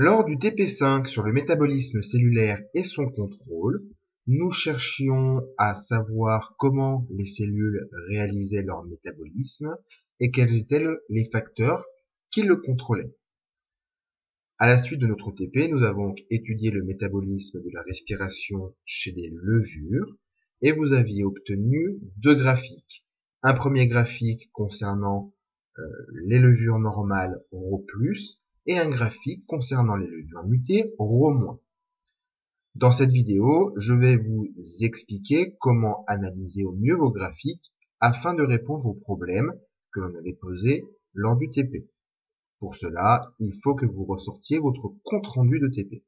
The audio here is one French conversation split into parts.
Lors du TP5 sur le métabolisme cellulaire et son contrôle, nous cherchions à savoir comment les cellules réalisaient leur métabolisme et quels étaient les facteurs qui le contrôlaient. À la suite de notre TP, nous avons étudié le métabolisme de la respiration chez des levures et vous aviez obtenu deux graphiques. Un premier graphique concernant euh, les levures normales Rho+, et un graphique concernant les levures mutées Rho-. Dans cette vidéo, je vais vous expliquer comment analyser au mieux vos graphiques afin de répondre aux problèmes que l'on avait posés lors du TP. Pour cela, il faut que vous ressortiez votre compte-rendu de TP.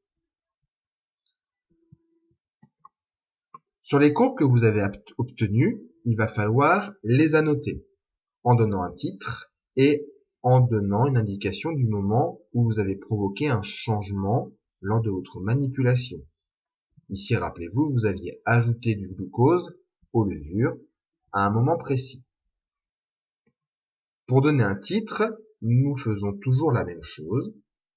Sur les courbes que vous avez obtenues, il va falloir les annoter en donnant un titre et en donnant une indication du moment où vous avez provoqué un changement lors de votre manipulation. Ici, rappelez-vous, vous aviez ajouté du glucose aux levures à un moment précis. Pour donner un titre, nous faisons toujours la même chose.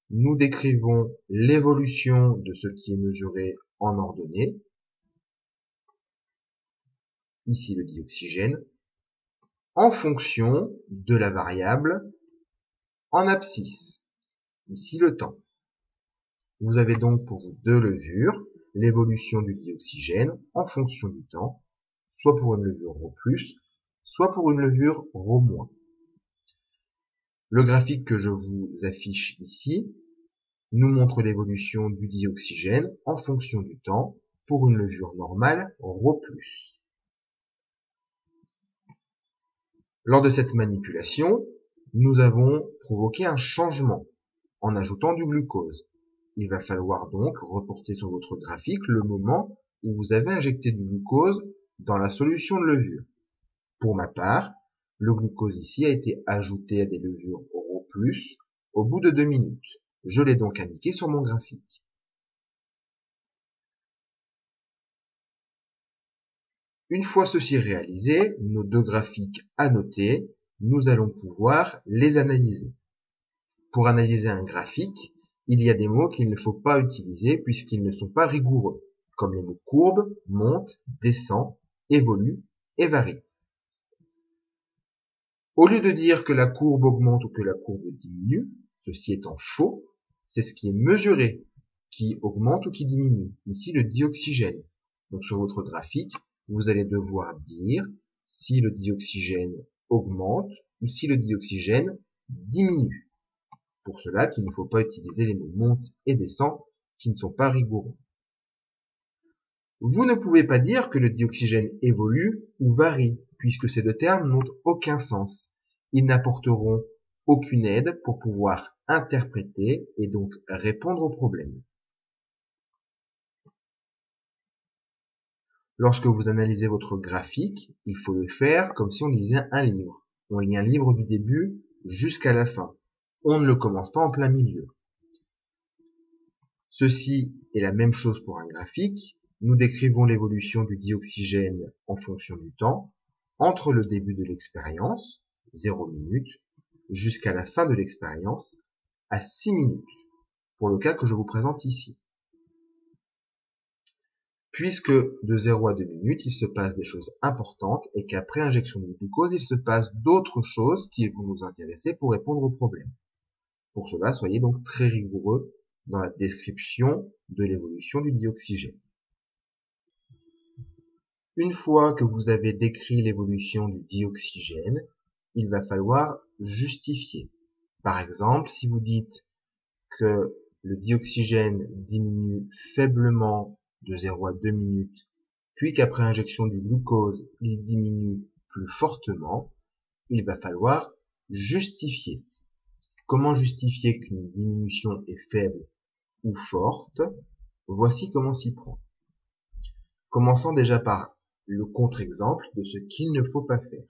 Nous décrivons l'évolution de ce qui est mesuré en ordonnée. Ici le dioxygène. En fonction de la variable en abscisse. Ici le temps. Vous avez donc pour vous deux levures l'évolution du dioxygène en fonction du temps, soit pour une levure Rho+, soit pour une levure Rho-. Le graphique que je vous affiche ici nous montre l'évolution du dioxygène en fonction du temps pour une levure normale Rho+. Lors de cette manipulation, nous avons provoqué un changement en ajoutant du glucose. Il va falloir donc reporter sur votre graphique le moment où vous avez injecté du glucose dans la solution de levure. Pour ma part, le glucose ici a été ajouté à des levures Rho+, au bout de deux minutes. Je l'ai donc indiqué sur mon graphique. Une fois ceci réalisé, nos deux graphiques annotés, nous allons pouvoir les analyser. Pour analyser un graphique, il y a des mots qu'il ne faut pas utiliser puisqu'ils ne sont pas rigoureux, comme les mots courbe, monte, descend, évolue et varie. Au lieu de dire que la courbe augmente ou que la courbe diminue, ceci étant faux, c'est ce qui est mesuré qui augmente ou qui diminue. Ici, le dioxygène. Donc sur votre graphique, vous allez devoir dire si le dioxygène augmente ou si le dioxygène diminue. Pour cela qu'il ne faut pas utiliser les mots monte et descend qui ne sont pas rigoureux. Vous ne pouvez pas dire que le dioxygène évolue ou varie puisque ces deux termes n'ont aucun sens. Ils n'apporteront aucune aide pour pouvoir interpréter et donc répondre au problème. Lorsque vous analysez votre graphique, il faut le faire comme si on lisait un livre. On lit un livre du début jusqu'à la fin. On ne le commence pas en plein milieu. Ceci est la même chose pour un graphique. Nous décrivons l'évolution du dioxygène en fonction du temps, entre le début de l'expérience, 0 minutes, jusqu'à la fin de l'expérience, à 6 minutes, pour le cas que je vous présente ici. Puisque de 0 à 2 minutes, il se passe des choses importantes et qu'après injection de glucose, il se passe d'autres choses qui vont nous intéresser pour répondre au problème. Pour cela, soyez donc très rigoureux dans la description de l'évolution du dioxygène. Une fois que vous avez décrit l'évolution du dioxygène, il va falloir justifier. Par exemple, si vous dites que le dioxygène diminue faiblement de 0 à 2 minutes, puis qu'après injection du glucose, il diminue plus fortement, il va falloir justifier. Comment justifier qu'une diminution est faible ou forte? Voici comment s'y prendre. Commençons déjà par le contre-exemple de ce qu'il ne faut pas faire.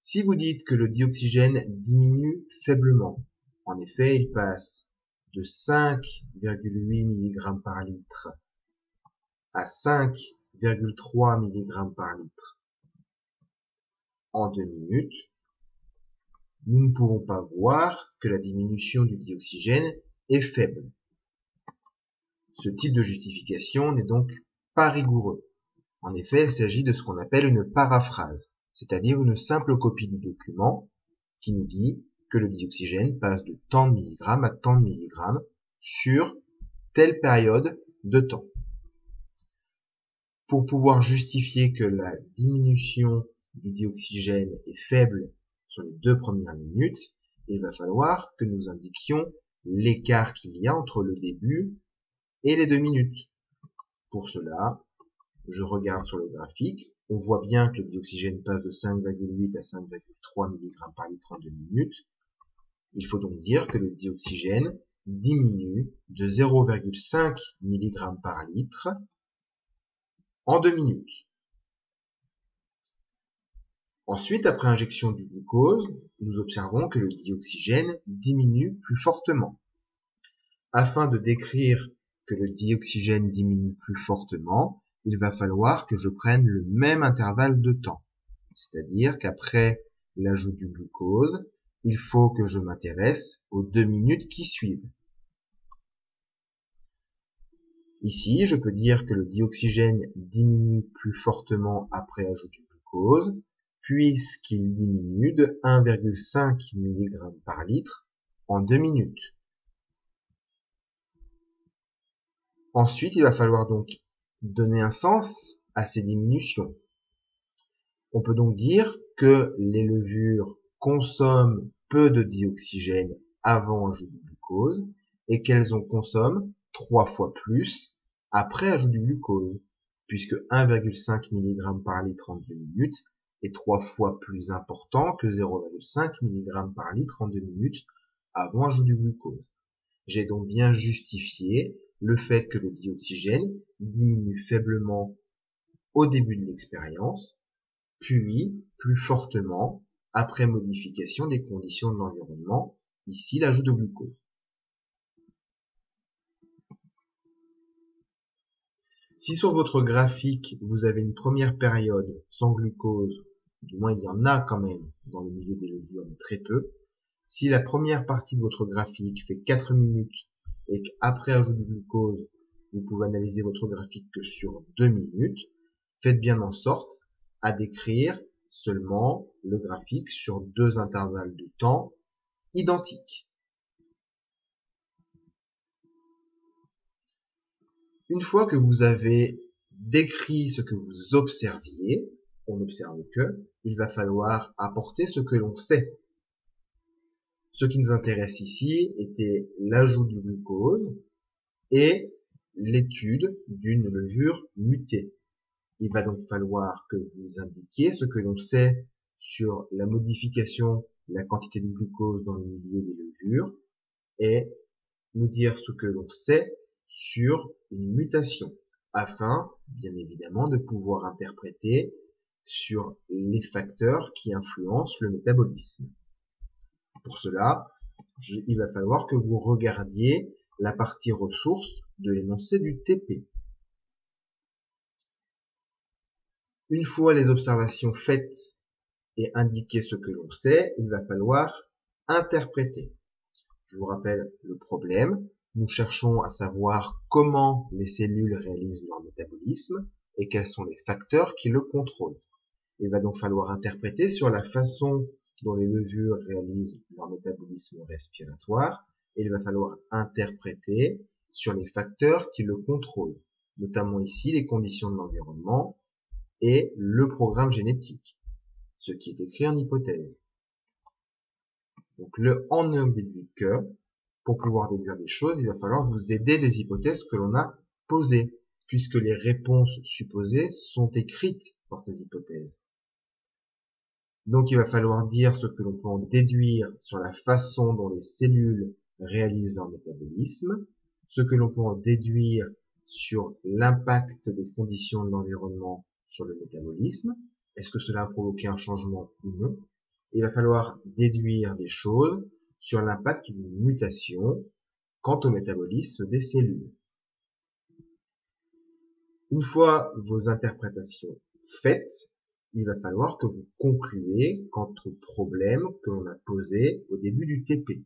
Si vous dites que le dioxygène diminue faiblement, en effet, il passe de 5,8 mg par litre à 5,3 mg par litre en deux minutes, nous ne pouvons pas voir que la diminution du dioxygène est faible. Ce type de justification n'est donc pas rigoureux. En effet, il s'agit de ce qu'on appelle une paraphrase, c'est-à-dire une simple copie du document qui nous dit que le dioxygène passe de tant de milligrammes à tant de milligrammes sur telle période de temps. Pour pouvoir justifier que la diminution du dioxygène est faible sur les deux premières minutes, il va falloir que nous indiquions l'écart qu'il y a entre le début et les deux minutes. Pour cela, je regarde sur le graphique, on voit bien que le dioxygène passe de 5,8 à 5,3 mg par litre en deux minutes. Il faut donc dire que le dioxygène diminue de 0,5 mg par litre en deux minutes. Ensuite, après injection du glucose, nous observons que le dioxygène diminue plus fortement. Afin de décrire que le dioxygène diminue plus fortement, il va falloir que je prenne le même intervalle de temps. C'est-à-dire qu'après l'ajout du glucose, il faut que je m'intéresse aux deux minutes qui suivent. Ici, je peux dire que le dioxygène diminue plus fortement après ajout du glucose, puisqu'il diminue de 1,5 mg par litre en deux minutes. Ensuite, il va falloir donc donner un sens à ces diminutions. On peut donc dire que les levures consomment peu de dioxygène avant ajout du glucose et qu'elles en consomment trois fois plus après ajout du glucose, puisque 1,5 mg par litre en 2 minutes est trois fois plus important que 0,5 mg par litre en 2 minutes avant ajout du glucose. J'ai donc bien justifié le fait que le dioxygène diminue faiblement au début de l'expérience, puis plus fortement après modification des conditions de l'environnement, ici l'ajout de glucose. Si sur votre graphique vous avez une première période sans glucose, du moins il y en a quand même dans le milieu des levures, mais très peu, si la première partie de votre graphique fait 4 minutes et qu'après ajout du glucose, vous pouvez analyser votre graphique que sur 2 minutes, faites bien en sorte à décrire seulement le graphique sur deux intervalles de temps identiques. Une fois que vous avez décrit ce que vous observiez, on n'observe que, il va falloir apporter ce que l'on sait. Ce qui nous intéresse ici était l'ajout du glucose et l'étude d'une levure mutée. Il va donc falloir que vous indiquiez ce que l'on sait sur la modification la quantité de glucose dans le milieu des levures et nous dire ce que l'on sait sur une mutation afin, bien évidemment, de pouvoir interpréter sur les facteurs qui influencent le métabolisme. Pour cela, il va falloir que vous regardiez la partie ressources de l'énoncé du TP. Une fois les observations faites et indiquer ce que l'on sait, il va falloir interpréter. Je vous rappelle le problème. Nous cherchons à savoir comment les cellules réalisent leur métabolisme et quels sont les facteurs qui le contrôlent. Il va donc falloir interpréter sur la façon dont les levures réalisent leur métabolisme respiratoire et il va falloir interpréter sur les facteurs qui le contrôlent, notamment ici les conditions de l'environnement et le programme génétique, ce qui est écrit en hypothèse. Donc le en ne déduit que, pour pouvoir déduire des choses, il va falloir vous aider des hypothèses que l'on a posées, puisque les réponses supposées sont écrites dans ces hypothèses. Donc il va falloir dire ce que l'on peut en déduire sur la façon dont les cellules réalisent leur métabolisme, ce que l'on peut en déduire sur l'impact des conditions de l'environnement sur le métabolisme, est-ce que cela a provoqué un changement ou non. Il va falloir déduire des choses sur l'impact d'une mutation quant au métabolisme des cellules. Une fois vos interprétations faites, il va falloir que vous concluez quant au problème que l'on a posé au début du TP.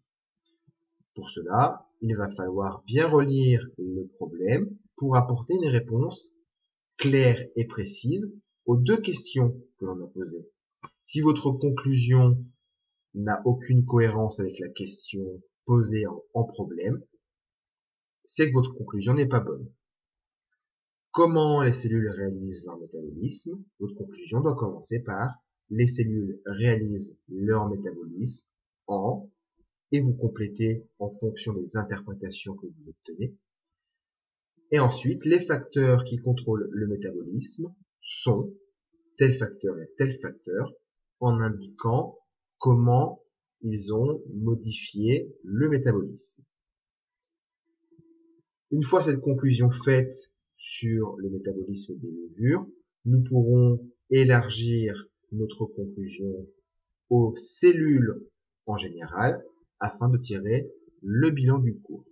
Pour cela, il va falloir bien relire le problème pour apporter une réponse claire et précise aux deux questions que l'on a posées. Si votre conclusion n'a aucune cohérence avec la question posée en, problème, c'est que votre conclusion n'est pas bonne. Comment les cellules réalisent leur métabolisme? Votre conclusion doit commencer par les cellules réalisent leur métabolisme en et vous complétez en fonction des interprétations que vous obtenez. Et ensuite, les facteurs qui contrôlent le métabolisme sont tel facteur et tel facteur en indiquant comment ils ont modifié le métabolisme. Une fois cette conclusion faite sur le métabolisme des levures, nous pourrons élargir notre conclusion aux cellules en général afin de tirer le bilan du cours.